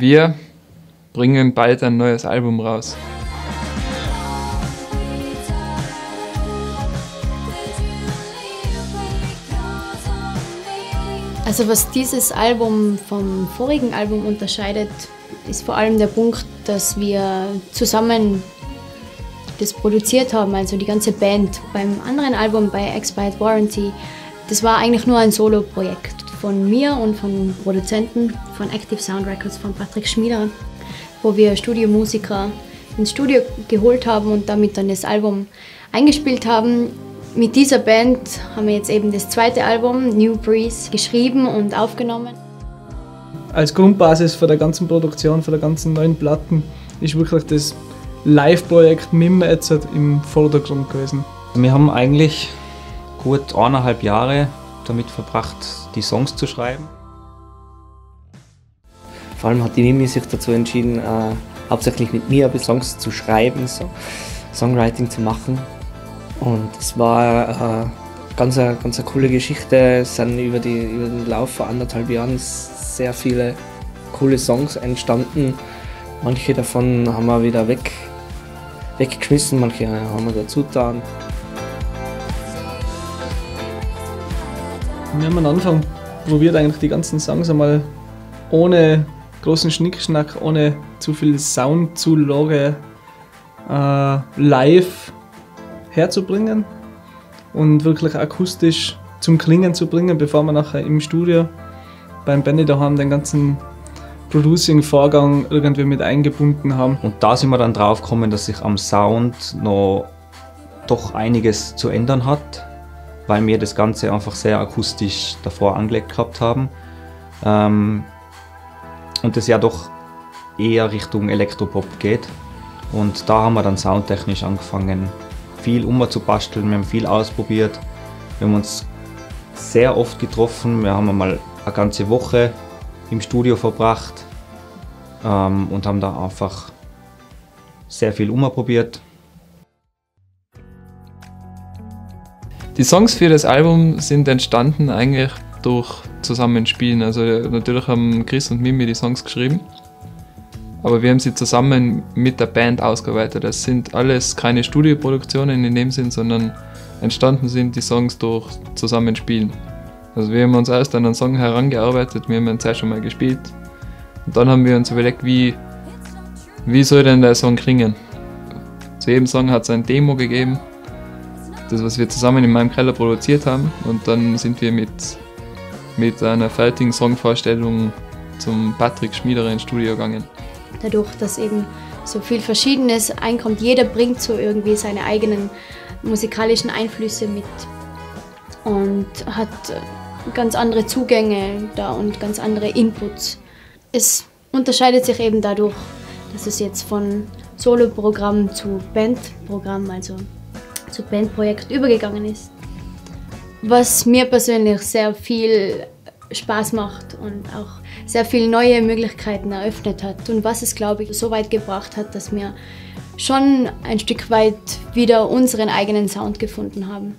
Wir bringen bald ein neues Album raus. Also was dieses Album vom vorigen Album unterscheidet, ist vor allem der Punkt, dass wir zusammen das produziert haben, also die ganze Band. Beim anderen Album, bei Expired Warranty, das war eigentlich nur ein Solo-Projekt von mir und von Produzenten von Active Sound Records, von Patrick Schmieder, wo wir Studiomusiker ins Studio geholt haben und damit dann das Album eingespielt haben. Mit dieser Band haben wir jetzt eben das zweite Album, New Breeze, geschrieben und aufgenommen. Als Grundbasis für der ganzen Produktion, für der ganzen neuen Platten, ist wirklich das Live-Projekt MIM jetzt im Vordergrund gewesen. Wir haben eigentlich gut eineinhalb Jahre damit verbracht, die Songs zu schreiben. Vor allem hat die Mimi sich dazu entschieden, äh, hauptsächlich mit mir Songs zu schreiben, so Songwriting zu machen. Und es war äh, ganz, eine, ganz eine coole Geschichte. Es sind über, die, über den Lauf von anderthalb Jahren sehr viele coole Songs entstanden. Manche davon haben wir wieder weg, weggeschmissen, manche haben wir dazu getan. Wir haben am Anfang probiert, eigentlich die ganzen Songs einmal ohne großen Schnickschnack, ohne zu viel Soundzulage äh, live herzubringen und wirklich akustisch zum Klingen zu bringen, bevor wir nachher im Studio beim Benny daheim den ganzen Producing-Vorgang irgendwie mit eingebunden haben. Und da sind wir dann drauf gekommen, dass sich am Sound noch doch einiges zu ändern hat, weil wir das Ganze einfach sehr akustisch davor angelegt gehabt haben. Ähm, und es ja doch eher Richtung Elektropop geht. Und da haben wir dann soundtechnisch angefangen, viel umzubasteln, wir haben viel ausprobiert. Wir haben uns sehr oft getroffen, wir haben mal eine ganze Woche im Studio verbracht ähm, und haben da einfach sehr viel umprobiert. Die Songs für das Album sind entstanden eigentlich durch Zusammenspielen. Also natürlich haben Chris und Mimi die Songs geschrieben, aber wir haben sie zusammen mit der Band ausgearbeitet. Das sind alles keine Studioproduktionen in dem Sinn, sondern entstanden sind die Songs durch Zusammenspielen. Also wir haben uns erst an einen Song herangearbeitet, wir haben ihn zuerst schon mal gespielt und dann haben wir uns überlegt, wie, wie soll denn der Song klingen. Zu jedem Song hat es ein Demo gegeben, das was wir zusammen in meinem Keller produziert haben und dann sind wir mit, mit einer fertigen Songvorstellung zum Patrick Schmiederer ins Studio gegangen. Dadurch, dass eben so viel Verschiedenes einkommt, jeder bringt so irgendwie seine eigenen musikalischen Einflüsse mit und hat ganz andere Zugänge da und ganz andere Inputs. Es unterscheidet sich eben dadurch, dass es jetzt von Soloprogramm zu Bandprogramm, also zu Bandprojekt übergegangen ist. Was mir persönlich sehr viel Spaß macht und auch sehr viele neue Möglichkeiten eröffnet hat und was es, glaube ich, so weit gebracht hat, dass wir schon ein Stück weit wieder unseren eigenen Sound gefunden haben.